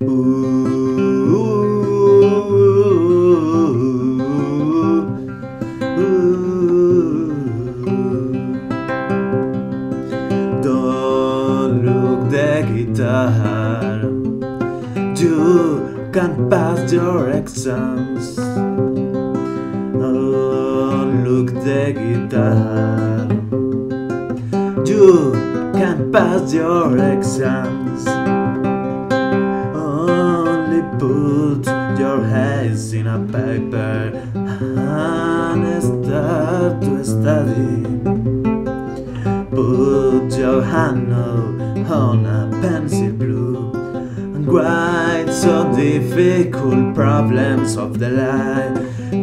Don't look the guitar. You can pass your exams. Don't look the guitar. You can pass your exams. Put your hands in a paper and start to study. Put your hand on a pencil blue and write some difficult problems of the life.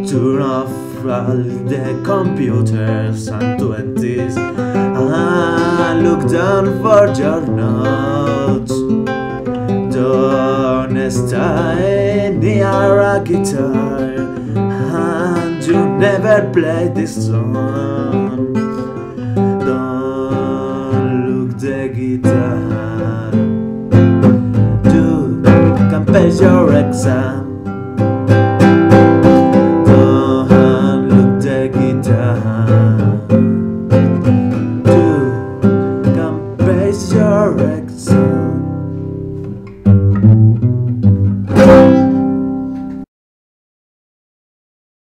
Turn off all the computers and twenties and look down for your notes. Don't stay near a guitar and you never play this song. Don't look the guitar. Can pass your exam.